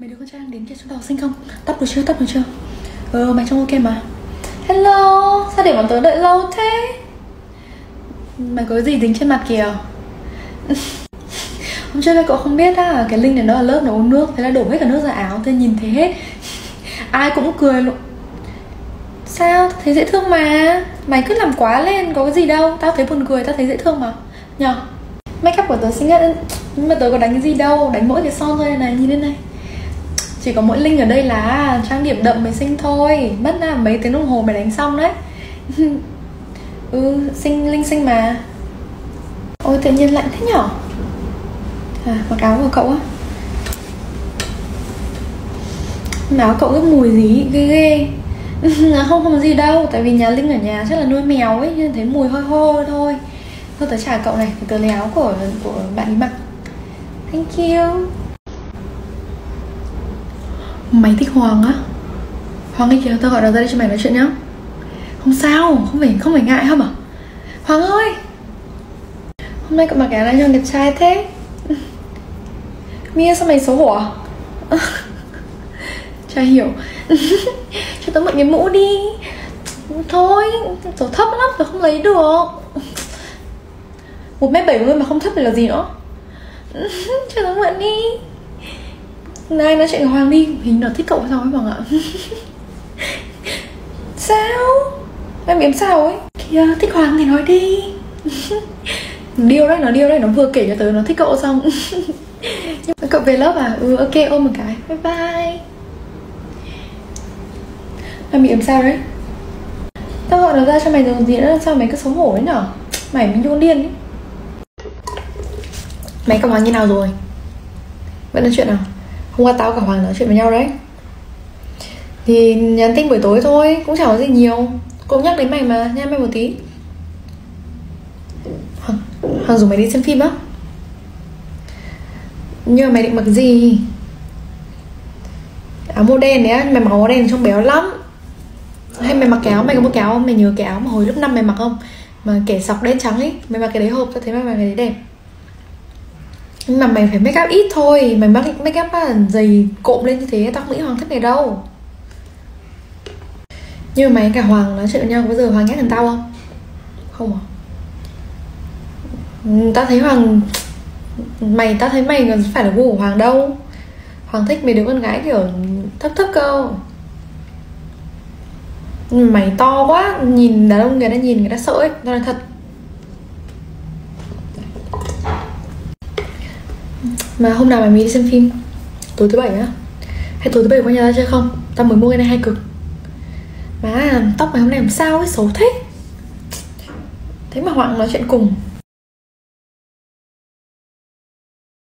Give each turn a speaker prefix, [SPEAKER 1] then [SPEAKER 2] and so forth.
[SPEAKER 1] Mấy đứa con trai đang đến kia xuống đầu xinh không? Tắt được chưa? Tắt được chưa? Ờ, mày trông ok mà Hello, sao để bọn tớ đợi lâu thế? Mày có gì dính trên mặt kìa Hôm trước đây cậu không biết á, cái linh này nó là lớp nó uống nước Thế là đổ hết cả nước ra áo, thế nhìn thấy hết Ai cũng cười luôn Sao? Thấy dễ thương mà Mày cứ làm quá lên, có cái gì đâu Tao thấy buồn cười, tao thấy dễ thương mà Nhờ Make up của tớ xinh nhất Nhưng mà tớ có đánh cái gì đâu Đánh mỗi cái son thôi này, nhìn lên này chỉ có mỗi linh ở đây là à, trang điểm đậm mới xinh thôi. Mất là mấy tiếng đồng hồ mày đánh xong đấy. Ừ xinh, linh xinh mà. Ôi, tự nhiên lạnh thế nhở? À mặc áo của cậu á. Áo cậu cái mùi gì? Ghê ghê. À, không không gì đâu. Tại vì nhà linh ở nhà chắc là nuôi mèo ấy, nên thấy mùi hôi hôi thôi. Thôi, tớ trả cậu này, tớ lấy áo của của bạn ấy mặc. Thank you. Mày thích Hoàng á? Hoàng ấy kìa, tao gọi nó ra đây cho mày nói chuyện nhá. Không sao, không phải không phải ngại không à Hoàng ơi! Hôm nay cậu mặc cái này cho đẹp trai thế. Mia sao mày xấu hổ à? Chả hiểu. Cho tớ mượn cái mũ đi. Thôi, tớ thấp lắm, tớ không lấy được. Một mét bảy mươi mà không thấp thì là gì nữa? Cho tớ mượn đi. Nay nói chuyện Hoàng đi. Hình nó thích cậu sao ấy Hoàng ạ. Sao? Em biết sao ấy? Kìa thích Hoàng thì nói đi. Điêu đấy, nó điêu đấy. Nó vừa kể cho tớ nó thích cậu xong. Nhưng mà cậu về lớp à? Ừ ok ôm một cái. Bye bye. Em bị làm sao đấy? Tao gọi nó ra cho mày rồi gì nữa Sao mày cứ xấu hổ ấy nhở? Mày mình con điên ấy. Mày กับ Hoàng như nào rồi? Vẫn nói chuyện nào? Hôm qua tao cả hoàng nói chuyện với nhau đấy. Thì nhắn tin buổi tối thôi cũng chẳng có gì nhiều. Cũng nhắc đến mày mà nha mày một tí. Hoàng, hoàng rủ mày đi xem phim á. Nhưng mà mày định mặc gì? Áo màu đen đấy á mày mặc áo đen trông béo lắm. Hay mày mặc cái áo mày có một cái áo không mày nhớ cái áo mà hồi lớp năm mày mặc không? Mà kẻ sọc đen trắng ấy mày mặc cái đấy hộp tao thấy mày mặc cái đấy đẹp nhưng mà mày phải make up ít thôi. Mày make, make up dày cộm lên như thế tao không nghĩ hoàng thích này đâu. Nhưng mà mày cả hoàng nói chuyện với nhau có giờ hoàng ghét thằng tao không? Không à? Ừ, tao thấy hoàng mày tao thấy mày còn phải là gu của hoàng đâu. Hoàng thích mấy đứa con gái kiểu thấp thấp cơ. Mày to quá nhìn đàn ông người ta nhìn người ta sợ ấy tao nói thật. Mà hôm nào mày mới đi xem phim? Tối thứ bảy á. Hay tối thứ bảy qua nhà tao chơi không? Tao mới mua cái này hay cực. Má, tóc mày hôm nay làm sao ấy, xấu thế. Thế mà Hoàng nói chuyện cùng.